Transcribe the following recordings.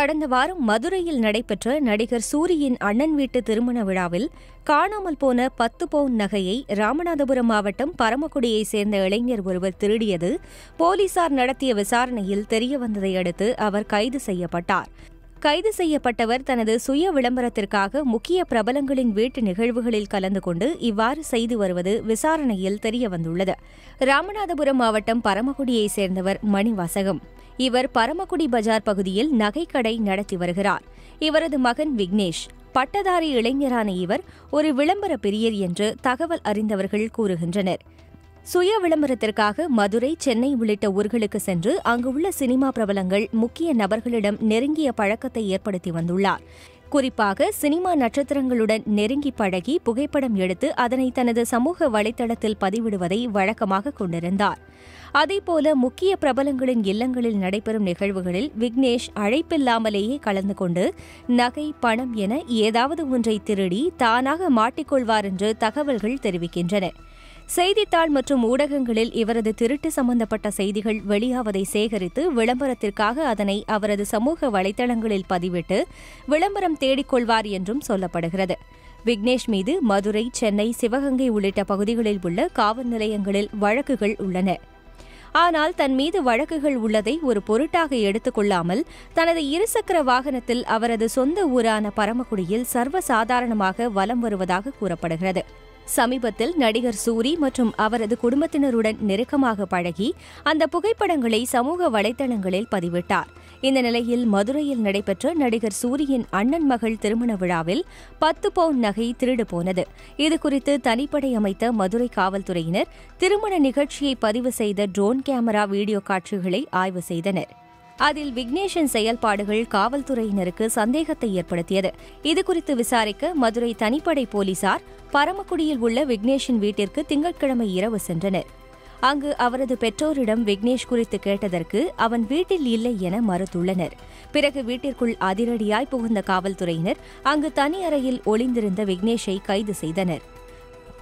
கடந்த வாரம் மதுரையில் நடைபெற்ற நடிகர் சூரியின் அண்ணன் வீட்டு திருமண விழாவில் காணாமல் போன பத்து பவுன் நகையை ராமநாதபுரம் மாவட்டம் பரமக்குடியைச் சேர்ந்த இளைஞர் ஒருவர் திருடியது போலீசார் நடத்திய விசாரணையில் தெரியவந்ததை அடுத்து அவர் கைது செய்யப்பட்டார். கைது செய்யப்பட்டவர் தனது சுய விளம்பரத்திற்காக முக்கிய பிரபலங்களின் வீட்டு நிகழ்வுகளில் கலந்து கொண்டு இவ்வாறு செய்து வருவது விசாரணையில் தெரியவந்துள்ளது. ராமநாதபுரம் மாவட்டம் பரமக்குடியைச் சேர்ந்தவர் மணிவாசகம் இவர் பரமக்குடி பஜார் பகுதியில் நகைக்கடை நடத்தி வருகிறார். இவரது மகன் விக்னேஷ் பட்டதாரி இளைஞரான இவர் ஒரு விளம்பர பிரியர் என்று தகவல் அறிந்தவர்கள் கூறுகின்றனர். சுய விளம்பரத்திற்காக மதுரை சென்னை உள்ளிட்ட ஊர்களுக்கு சென்று அங்கு உள்ள சினிமா பிரபலங்கள் முக்கிய நபர்களிடம் நெருங்கிய பழக்கத்தை ஏற்படுத்தி வந்துள்ளார். குறிப்பாக சினிமா நட்சத்திரங்களுடன் நெருங்கி பழகி புகைப்படம் எடுத்து அதனை தனது சமூக வலைதளத்தில் பதிவிடுவதை வழக்கமாக கொண்டிருந்தார். அதேபோல முக்கிய பிரபலங்களின் இல்லங்களில் நடைபெறும் நிகழ்வுகளில் விக்னேஷ் அழைப்பில்லாமலேயே கலந்து கொண்டு நகை பணம் என ஏதாவது ஒன்றை திருடி தானாக மாட்டிக்கொள்வார் என்று தகவல்கள் தெரிவிக்கின்றன. செய்தித்தாள் மற்றும் ஊடகங்களில் இவரது திருட்டு சம்பந்தப்பட்ட செய்திகள் வெளியாவதை சேகரித்து விளம்பரத்திற்காக அதனை அவரது சமூக வலைதளங்களில் பதிவிட்டு விளம்பரம் தேடிக்கொள்வார் என்றும் சொல்லப்படுகிறது. விக்னேஷ் மீது மதுரை சென்னை சிவகங்கை உள்ளிட்ட பகுதிகளில் உள்ள காவல் நிலையங்களில் வழக்குகள் உள்ளன. ஆனால் தன் மீது வழக்குகள் உள்ளதை ஒரு பொருட்டாக எடுத்துக்கொள்ளாமல் தனது இருசக்கர வாகனத்தில் அவரது சொந்த ஊரான பரமக்குடியில் சர்வசாதாரணமாக வலம் வருவதாக கூறப்படுகிறது. சமீபத்தில் நடிகர் சூரி மற்றும் அவரது குடும்பத்தினருடன் நெருக்கமாக பழகி அந்த புகைப்படங்களை சமூக வலைதளங்களில் பதிவிட்டார். இந்த நிலையில் மதுரையில் நடைபெற்ற நடிகர் சூரியின் அண்ணன் மகள் திருமண விழாவில் பத்து பவுன் நகை திருடு போனது. இதுகுறித்து தனிப்படை அமைத்த மதுரை காவல்துறையினர் திருமண நிகழ்ச்சியை பதிவு செய்த ட்ரோன் கேமரா வீடியோ காட்சிகளை ஆய்வு செய்தனர். அதில் விக்னேஷின் செயல்பாடுகள் காவல்துறையினருக்கு சந்தேகத்தை ஏற்படுத்தியது. இதுகுறித்து விசாரிக்க மதுரை தனிப்படை போலீசார் பரமக்குடியில் உள்ள விக்னேஷின் வீட்டிற்கு திங்கட்கிழமை இரவு சென்றனர். அங்கு அவரது பெற்றோரிடம் விக்னேஷ் குறித்து கேட்டதற்கு அவன் வீட்டில் இல்லை என மறுத்துள்ளனர். பிறகு வீட்டிற்குள் அதிரடியாய் புகுந்த காவல்துறையினர் அங்கு தனி அறையில் ஒளிந்திருந்த விக்னேஷை கைது செய்தனர்.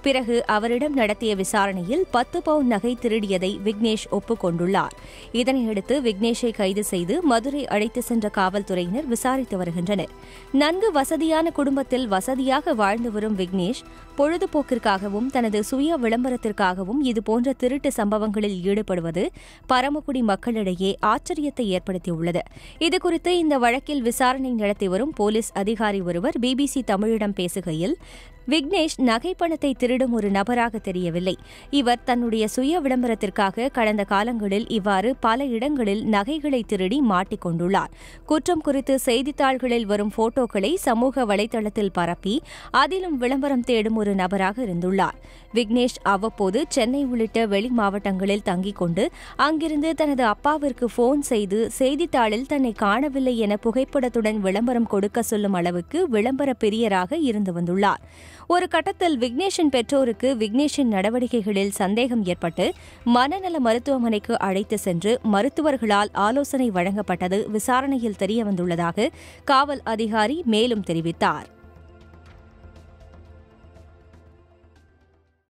பிறகு அவரிடம் நடத்திய விசாரணையில் பத்து பவுன் நகை திருடியதை விக்னேஷ் ஒப்புக்கொண்டுள்ளார். இதனையடுத்து விக்னேஷை கைது செய்து மதுரை அழைத்து சென்ற காவல்துறையினர் விசாரித்து வருகின்றனர். நன்கு வசதியான குடும்பத்தில் வசதியாக வாழ்ந்து வரும் விக்னேஷ் பொழுதுபோக்கிற்காகவும் தனது சுய விளம்பரத்திற்காகவும் இதுபோன்ற திருட்டு சம்பவங்களில் ஈடுபடுவது பரமக்குடி மக்களிடையே ஆச்சரியத்தை ஏற்படுத்தியுள்ளது. இதுகுறித்து இந்த வழக்கில் விசாரணை நடத்தி வரும் போலீஸ் அதிகாரி ஒருவர் பிபிசி தமிழிடம் பேசுகையில் விக்னேஷ் நகை பணத்தை திருடும் ஒரு நபராக தெரியவில்லை. இவர் தன்னுடைய சுய விளம்பரத்திற்காக கடந்த காலங்களில் இவ்வாறு பல இடங்களில் நகைகளை திருடி மாட்டிக்கொண்டுள்ளார் குற்றம் குறித்து செய்தித்தாள்களில் வரும் போட்டோக்களை சமூக வலைதளத்தில் பரப்பி அதிலும் விளம்பரம் தேடும் ஒரு நபராக இருந்துள்ளார். விக்னேஷ் அவ்வப்போது சென்னை உள்ளிட்ட வெளி மாவட்டங்களில் தங்கிக் கொண்டு அங்கிருந்து தனது அப்பாவிற்கு போன் செய்து செய்தித்தாளில் தன்னை காணவில்லை என புகைப்படத்துடன் விளம்பரம் கொடுக்க சொல்லும் அளவுக்கு விளம்பர பிரியராக இருந்து வந்துள்ளார். ஒரு கட்டத்தில் விக்னேஷின் பெற்றோருக்கு விக்னேஷின் நடவடிக்கைகளில் சந்தேகம் ஏற்பட்டு மனநல மருத்துவமனைக்கு அழைத்து சென்று மருத்துவர்களால் ஆலோசனை வழங்கப்பட்டது விசாரணையில் தெரியவந்துள்ளதாக காவல் அதிகாரி மேலும் தெரிவித்தார்.